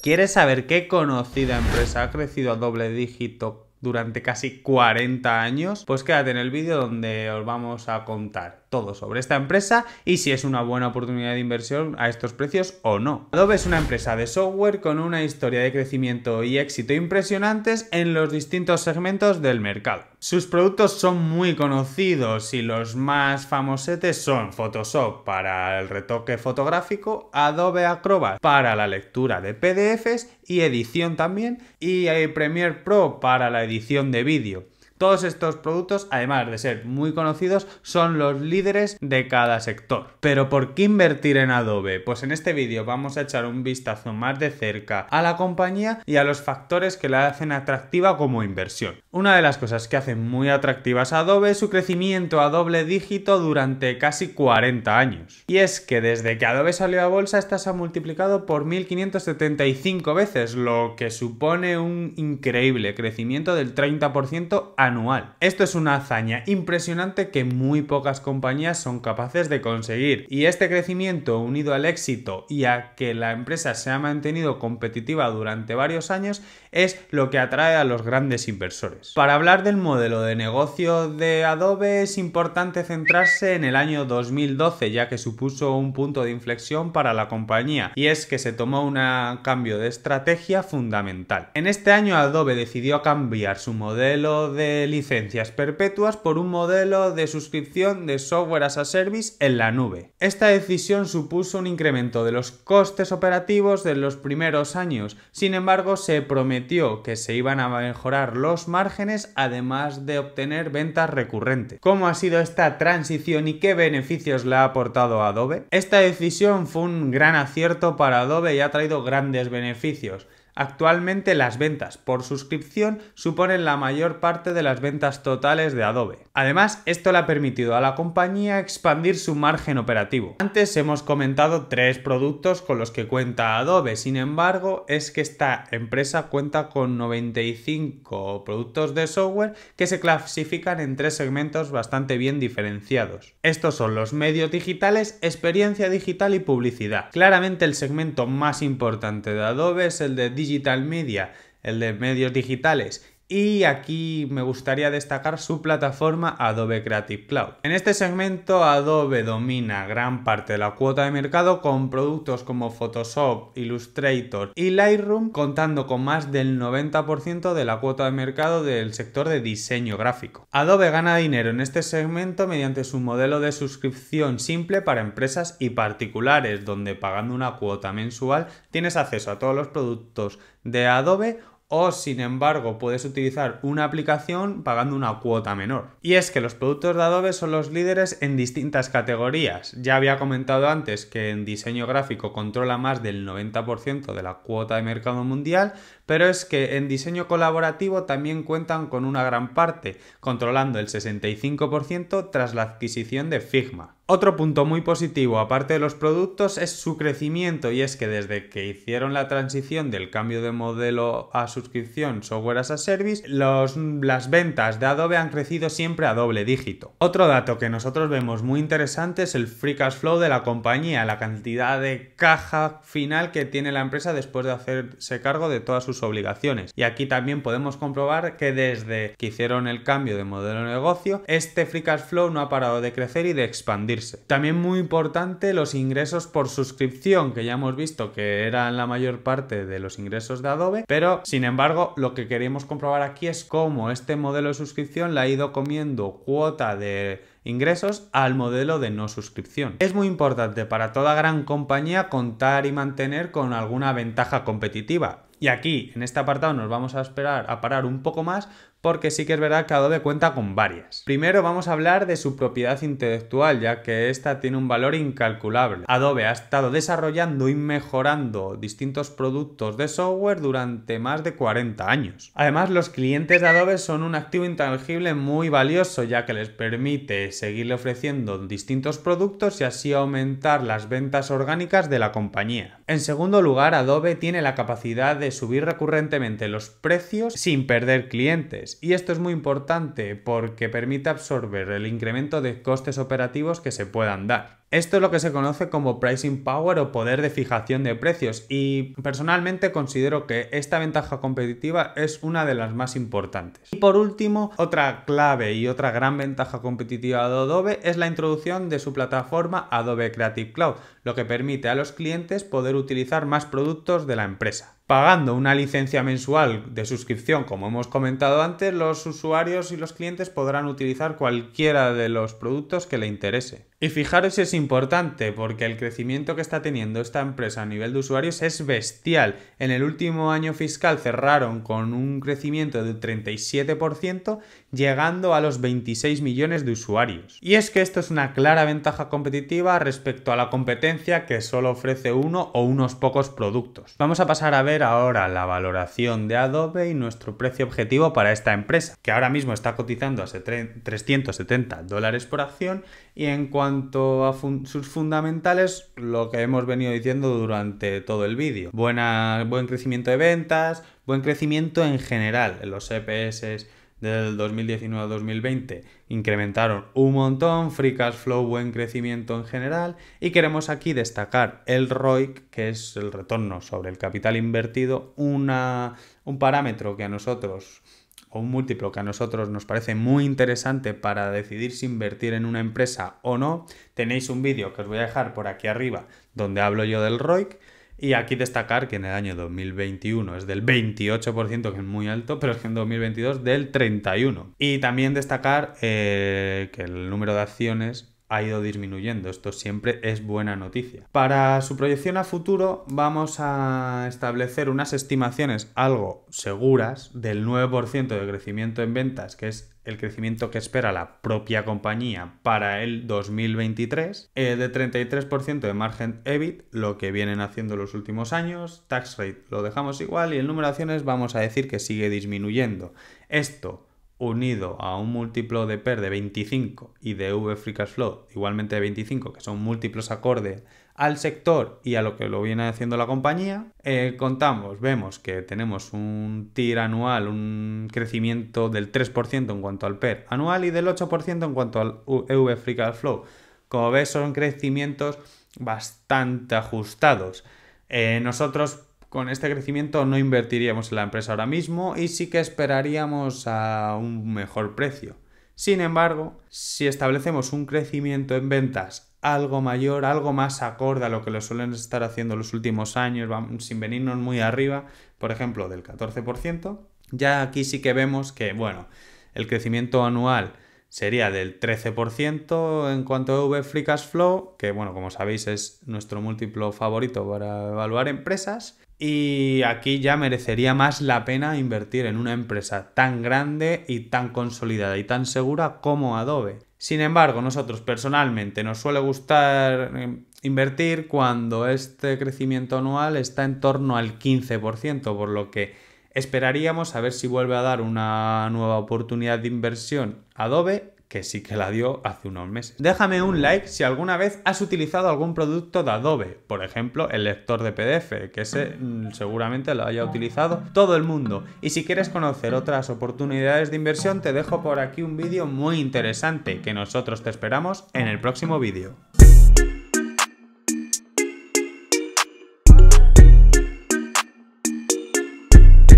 ¿Quieres saber qué conocida empresa ha crecido a doble dígito durante casi 40 años? Pues quédate en el vídeo donde os vamos a contar todo sobre esta empresa y si es una buena oportunidad de inversión a estos precios o no. Adobe es una empresa de software con una historia de crecimiento y éxito impresionantes en los distintos segmentos del mercado. Sus productos son muy conocidos y los más famosetes son Photoshop para el retoque fotográfico, Adobe Acrobat para la lectura de PDFs y edición también y Premiere Pro para la edición de vídeo. Todos estos productos, además de ser muy conocidos, son los líderes de cada sector. Pero ¿por qué invertir en Adobe? Pues en este vídeo vamos a echar un vistazo más de cerca a la compañía y a los factores que la hacen atractiva como inversión. Una de las cosas que hacen muy atractivas a Adobe es su crecimiento a doble dígito durante casi 40 años. Y es que desde que Adobe salió a bolsa, esta se ha multiplicado por 1575 veces, lo que supone un increíble crecimiento del 30% a anual. Esto es una hazaña impresionante que muy pocas compañías son capaces de conseguir y este crecimiento unido al éxito y a que la empresa se ha mantenido competitiva durante varios años es lo que atrae a los grandes inversores. Para hablar del modelo de negocio de Adobe es importante centrarse en el año 2012 ya que supuso un punto de inflexión para la compañía y es que se tomó un cambio de estrategia fundamental. En este año Adobe decidió cambiar su modelo de licencias perpetuas por un modelo de suscripción de software as a service en la nube. Esta decisión supuso un incremento de los costes operativos de los primeros años, sin embargo se prometió que se iban a mejorar los márgenes además de obtener ventas recurrentes. ¿Cómo ha sido esta transición y qué beneficios le ha aportado a Adobe? Esta decisión fue un gran acierto para Adobe y ha traído grandes beneficios. Actualmente las ventas por suscripción suponen la mayor parte de las ventas totales de Adobe. Además, esto le ha permitido a la compañía expandir su margen operativo. Antes hemos comentado tres productos con los que cuenta Adobe, sin embargo, es que esta empresa cuenta con 95 productos de software que se clasifican en tres segmentos bastante bien diferenciados. Estos son los medios digitales, experiencia digital y publicidad. Claramente el segmento más importante de Adobe es el de Digital Media, el de medios digitales, y aquí me gustaría destacar su plataforma Adobe Creative Cloud. En este segmento Adobe domina gran parte de la cuota de mercado con productos como Photoshop, Illustrator y Lightroom contando con más del 90% de la cuota de mercado del sector de diseño gráfico. Adobe gana dinero en este segmento mediante su modelo de suscripción simple para empresas y particulares donde pagando una cuota mensual tienes acceso a todos los productos de Adobe o sin embargo puedes utilizar una aplicación pagando una cuota menor. Y es que los productos de Adobe son los líderes en distintas categorías. Ya había comentado antes que en diseño gráfico controla más del 90% de la cuota de mercado mundial, pero es que en diseño colaborativo también cuentan con una gran parte, controlando el 65% tras la adquisición de Figma. Otro punto muy positivo, aparte de los productos, es su crecimiento y es que desde que hicieron la transición del cambio de modelo a suscripción software as a service, las ventas de Adobe han crecido siempre a doble dígito. Otro dato que nosotros vemos muy interesante es el free cash flow de la compañía, la cantidad de caja final que tiene la empresa después de hacerse cargo de todas sus obligaciones. Y aquí también podemos comprobar que desde que hicieron el cambio de modelo de negocio, este free cash flow no ha parado de crecer y de expandir también muy importante los ingresos por suscripción, que ya hemos visto que eran la mayor parte de los ingresos de Adobe, pero sin embargo lo que queremos comprobar aquí es cómo este modelo de suscripción le ha ido comiendo cuota de ingresos al modelo de no suscripción. Es muy importante para toda gran compañía contar y mantener con alguna ventaja competitiva. Y aquí, en este apartado, nos vamos a esperar a parar un poco más porque sí que es verdad que Adobe cuenta con varias. Primero vamos a hablar de su propiedad intelectual, ya que esta tiene un valor incalculable. Adobe ha estado desarrollando y mejorando distintos productos de software durante más de 40 años. Además, los clientes de Adobe son un activo intangible muy valioso, ya que les permite seguirle ofreciendo distintos productos y así aumentar las ventas orgánicas de la compañía. En segundo lugar, Adobe tiene la capacidad de subir recurrentemente los precios sin perder clientes y esto es muy importante porque permite absorber el incremento de costes operativos que se puedan dar. Esto es lo que se conoce como pricing power o poder de fijación de precios y personalmente considero que esta ventaja competitiva es una de las más importantes. Y por último, otra clave y otra gran ventaja competitiva de Adobe es la introducción de su plataforma Adobe Creative Cloud, lo que permite a los clientes poder utilizar más productos de la empresa. Pagando una licencia mensual de suscripción, como hemos comentado antes, los usuarios y los clientes podrán utilizar cualquiera de los productos que le interese. Y fijaros si es importante, porque el crecimiento que está teniendo esta empresa a nivel de usuarios es bestial. En el último año fiscal cerraron con un crecimiento de 37%, llegando a los 26 millones de usuarios. Y es que esto es una clara ventaja competitiva respecto a la competencia que solo ofrece uno o unos pocos productos. Vamos a pasar a ver ahora la valoración de Adobe y nuestro precio objetivo para esta empresa, que ahora mismo está cotizando a 370 dólares por acción y en cuanto a sus fundamentales, lo que hemos venido diciendo durante todo el vídeo. buen crecimiento de ventas, buen crecimiento en general. En los EPS del 2019 a 2020 incrementaron un montón, free cash flow, buen crecimiento en general y queremos aquí destacar el ROIC, que es el retorno sobre el capital invertido, una, un parámetro que a nosotros o un múltiplo que a nosotros nos parece muy interesante para decidir si invertir en una empresa o no, tenéis un vídeo que os voy a dejar por aquí arriba donde hablo yo del ROIC. Y aquí destacar que en el año 2021 es del 28%, que es muy alto, pero es que en 2022 del 31%. Y también destacar eh, que el número de acciones ha ido disminuyendo. Esto siempre es buena noticia. Para su proyección a futuro vamos a establecer unas estimaciones algo seguras del 9% de crecimiento en ventas, que es el crecimiento que espera la propia compañía para el 2023, eh, de 33% de margen EBIT, lo que vienen haciendo los últimos años, tax rate lo dejamos igual y el número de acciones vamos a decir que sigue disminuyendo. Esto unido a un múltiplo de PER de 25 y de V Free Cash Flow igualmente de 25, que son múltiplos acorde al sector y a lo que lo viene haciendo la compañía, eh, contamos, vemos que tenemos un TIR anual, un crecimiento del 3% en cuanto al PER anual y del 8% en cuanto al EV Free Cash Flow. Como ves, son crecimientos bastante ajustados. Eh, nosotros con este crecimiento no invertiríamos en la empresa ahora mismo y sí que esperaríamos a un mejor precio. Sin embargo, si establecemos un crecimiento en ventas algo mayor, algo más acorde a lo que lo suelen estar haciendo los últimos años, sin venirnos muy arriba, por ejemplo, del 14%, ya aquí sí que vemos que, bueno, el crecimiento anual sería del 13% en cuanto a V Free Cash Flow, que bueno, como sabéis es nuestro múltiplo favorito para evaluar empresas, y aquí ya merecería más la pena invertir en una empresa tan grande y tan consolidada y tan segura como Adobe. Sin embargo, nosotros personalmente nos suele gustar eh, invertir cuando este crecimiento anual está en torno al 15%, por lo que esperaríamos a ver si vuelve a dar una nueva oportunidad de inversión Adobe que sí que la dio hace unos meses. Déjame un like si alguna vez has utilizado algún producto de Adobe, por ejemplo el lector de PDF, que ese mm, seguramente lo haya utilizado todo el mundo. Y si quieres conocer otras oportunidades de inversión, te dejo por aquí un vídeo muy interesante que nosotros te esperamos en el próximo vídeo.